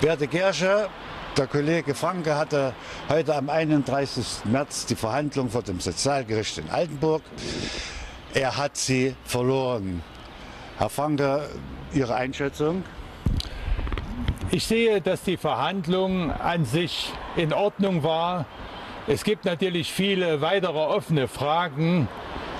Werte Kirche, der Kollege Franke hatte heute am 31. März die Verhandlung vor dem Sozialgericht in Altenburg. Er hat sie verloren. Herr Franke, Ihre Einschätzung? Ich sehe, dass die Verhandlung an sich in Ordnung war. Es gibt natürlich viele weitere offene Fragen,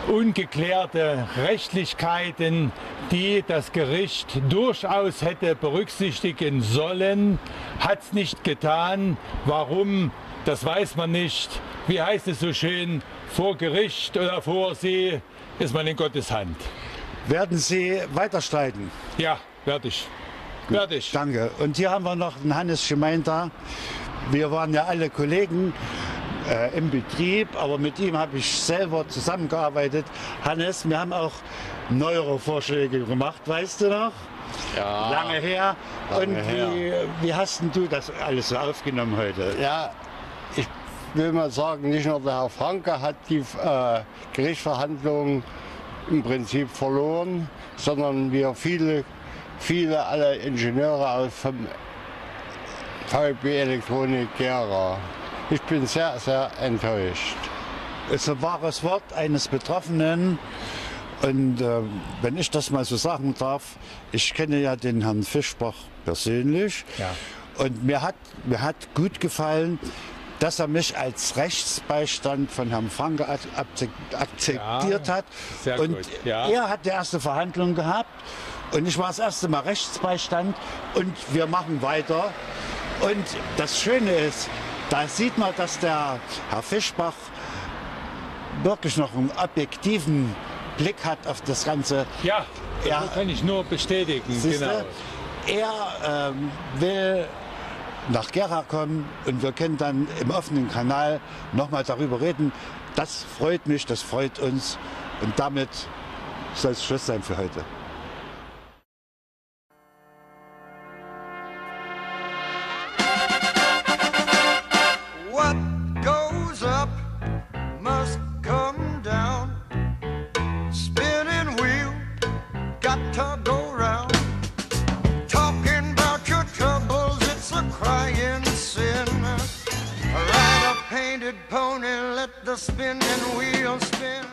ungeklärte Rechtlichkeiten, die das Gericht durchaus hätte berücksichtigen sollen, hat es nicht getan. Warum? Das weiß man nicht. Wie heißt es so schön? Vor Gericht oder vor See ist man in Gottes Hand. Werden Sie weiter streiten? Ja, werde ich. Werde ich. Danke. Und hier haben wir noch den Hannes Gemein da. Wir waren ja alle Kollegen äh, im Betrieb, aber mit ihm habe ich selber zusammengearbeitet. Hannes, wir haben auch neuere Vorschläge gemacht, weißt du noch? Ja, Lange her. Lange Und wie, wie hast denn du das alles so aufgenommen heute? ja, ich will mal sagen, nicht nur der Herr Franke hat die äh, Gerichtsverhandlungen im Prinzip verloren, sondern wir viele, viele alle Ingenieure aus vom VB Elektronik Gera. Ich bin sehr, sehr enttäuscht. ist ein wahres Wort eines Betroffenen. Und äh, wenn ich das mal so sagen darf, ich kenne ja den Herrn Fischbach persönlich. Ja. Und mir hat, mir hat gut gefallen, dass er mich als Rechtsbeistand von Herrn Franke ak- akze- akzeptiert Ja, hat. sehr und gut, ja. er hat die erste Verhandlung gehabt und ich war das erste Mal Rechtsbeistand und wir machen weiter. Und das Schöne ist, da sieht man, dass der Herr Fischbach wirklich noch einen objektiven Blick hat auf das Ganze. Ja, das kann ich nur bestätigen. Siehste, Genau. Er ähm, will nach Gera kommen und wir können dann im offenen Kanal nochmal darüber reden. Das freut mich, das freut uns und damit soll es Schluss sein für heute. Must come down. Spinning wheel, got to go round. Talking about your troubles, it's a crying sin. Ride a painted pony, let the spinning wheel spin.